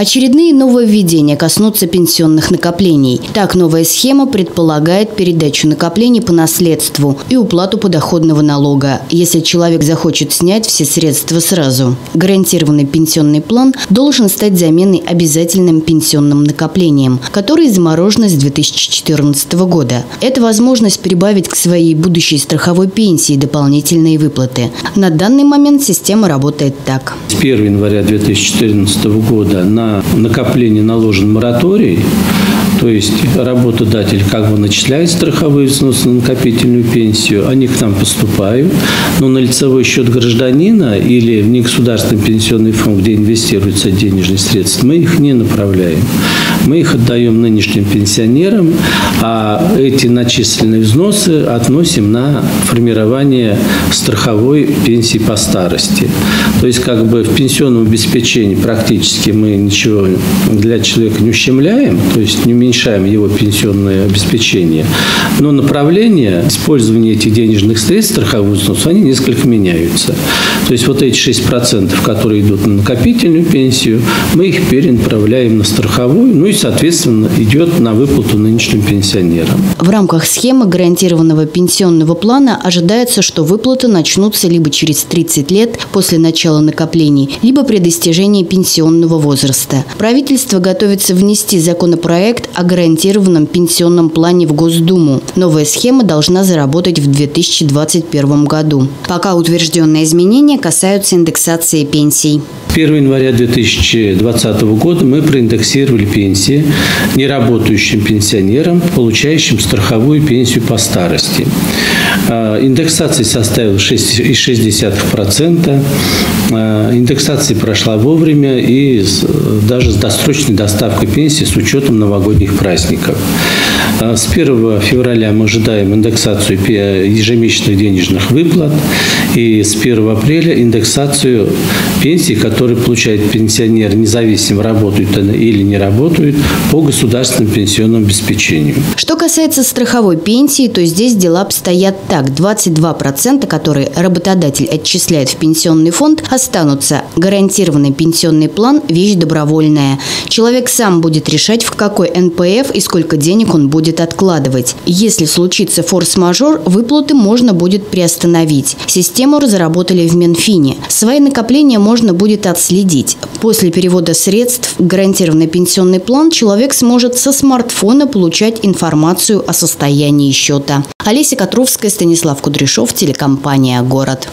Очередные нововведения коснутся пенсионных накоплений. Так, новая схема предполагает передачу накоплений по наследству и уплату подоходного налога, если человек захочет снять все средства сразу. Гарантированный пенсионный план должен стать заменой обязательным пенсионным накоплением, которые заморожены с 2014 года. Это возможность прибавить к своей будущей страховой пенсии дополнительные выплаты. На данный момент система работает так. С 1 января 2014 года на накопление наложен мораторий, то есть работодатель как бы начисляет страховые взносы на накопительную пенсию, они к нам поступают, но на лицевой счет гражданина или в негосударственный пенсионный фонд, где инвестируются денежные средства, мы их не направляем. Мы их отдаем нынешним пенсионерам, а эти начисленные взносы относим на формирование страховой пенсии по старости. То есть как бы в пенсионном обеспечении практически мы ничего для человека не ущемляем, то есть не уменьшаем его пенсионное обеспечение, но направление использования этих денежных средств страховых взносов, они несколько меняются. То есть вот эти 6%, которые идут на накопительную пенсию, мы их перенаправляем на страховую, ну и, соответственно, идет на выплату нынешним пенсионерам. В рамках схемы гарантированного пенсионного плана ожидается, что выплаты начнутся либо через 30 лет после начала накоплений, либо при достижении пенсионного возраста. Правительство готовится внести законопроект о гарантированном пенсионном плане в Госдуму. Новая схема должна заработать в 2021 году. Пока утвержденные изменения касаются индексации пенсий. 1 января 2020 года мы проиндексировали пенсии неработающим пенсионерам, получающим страховую пенсию по старости. Индексация составила 6,6%. А, индексация прошла вовремя и даже с досрочной доставкой пенсии с учетом новогодних праздников. А, с 1 февраля мы ожидаем индексацию ежемесячных денежных выплат и с 1 апреля индексацию пенсий, которые получает пенсионер, независимо работают или не работают, по государственному пенсионному обеспечению. Что касается страховой пенсии, то здесь дела обстоят так. 22%, которые работодатель отчисляет в пенсионный фонд, останутся. Гарантированный пенсионный план – вещь добровольная. Человек сам будет решать, в какой НПФ и сколько денег он будет откладывать. Если случится форс-мажор, выплаты можно будет приостановить. Систему разработали в Минфине. Свои накопления можно будет отследить. После перевода средств в гарантированный пенсионный план человек сможет со смартфона получать информацию о состоянии счета. Олеся Котровская, Станислав Кудряшов, телекомпания «Город».